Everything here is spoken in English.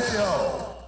KO.